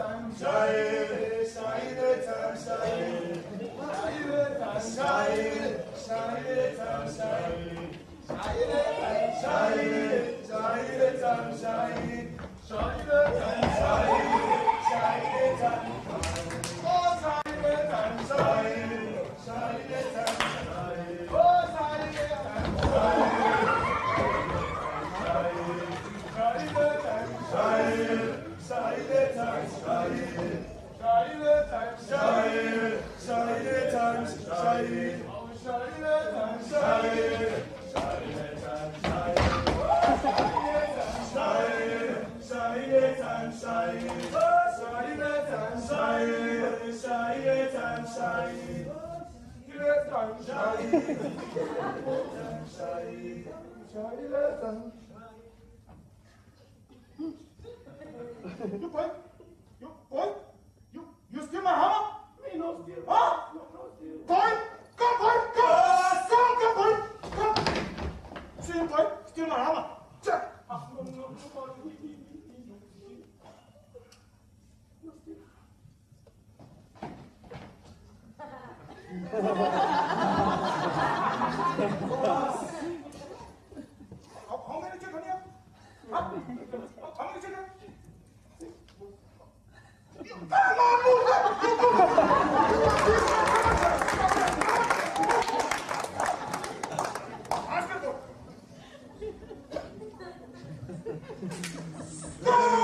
tan sair, sair tan sair, sair tan sair, sair tan sair, sair tan sair, sair tan sair, sair tan sair, sair tan sair, sair tan sair. Şairlerden. Şair. Şair. Boy, you you steal my hammer? Me no steal. Huh? No, no steal. Boy, come, boy, come, uh, come, come, boy, come. See you, boy, steal my hammer. Check. Ah, no, no, no, no. No how, how many chicken you? Huh? How many chicken? Go!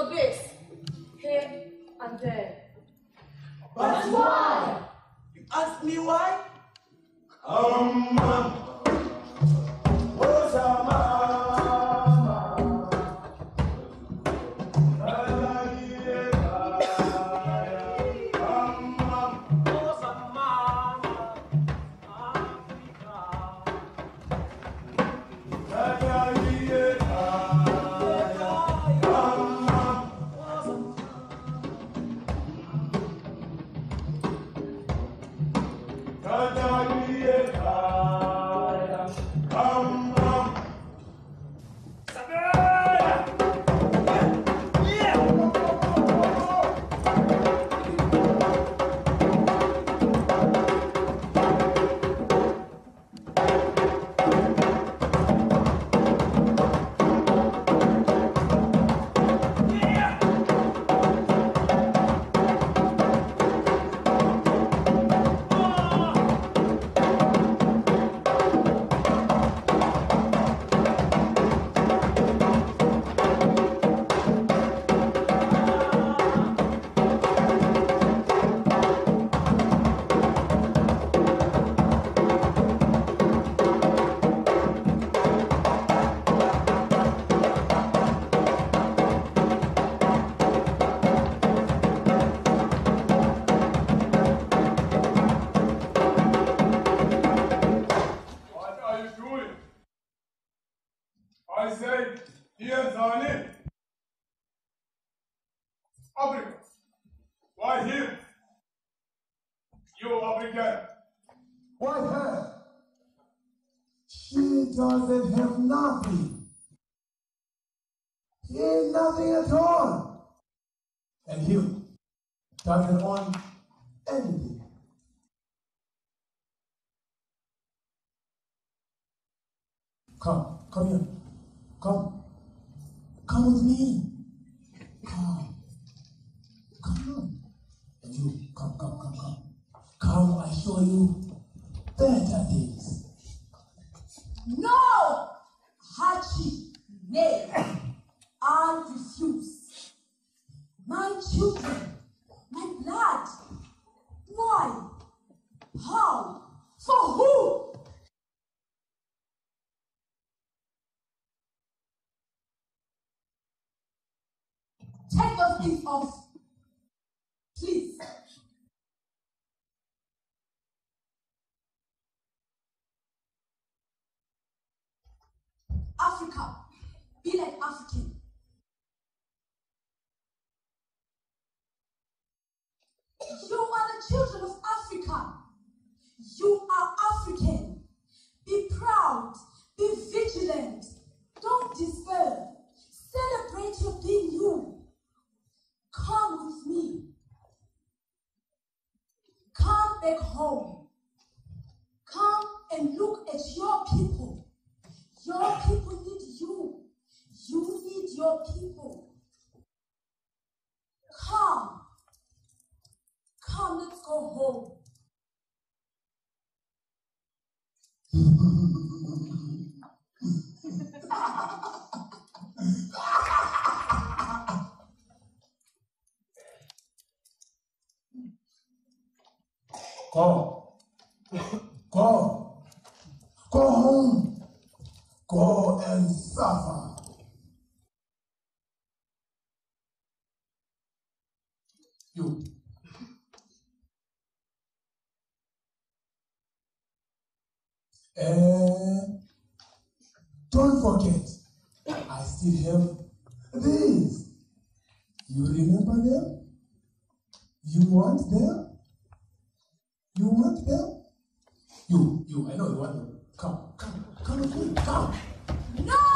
Searching for this. Here and there. But why? You ask me why? Come what's She doesn't have nothing. He ain't nothing at all. And you doesn't own anything. Come, come here. Come. Come with me. Come. Come. And you, come, come, come, come. Come, I show you better things. No! Hachi, nay. I refuse. My children, my blood. Why? How? For who? Take those things off. Please. Africa, be like African. You are the children of Africa. You are African. Be proud. Be vigilant. Don't despair. Celebrate your being you. Come with me. Come back home. Come and look at your people. Your people need you. You need your people. Come. Come, let's go home. Go. Go. Go home. Go and suffer. You. And don't forget, I still have these. You remember them? You want them? You want them? You, you, I know you want them. Come, come, come with me, come. No!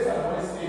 Take those things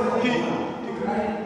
Okay,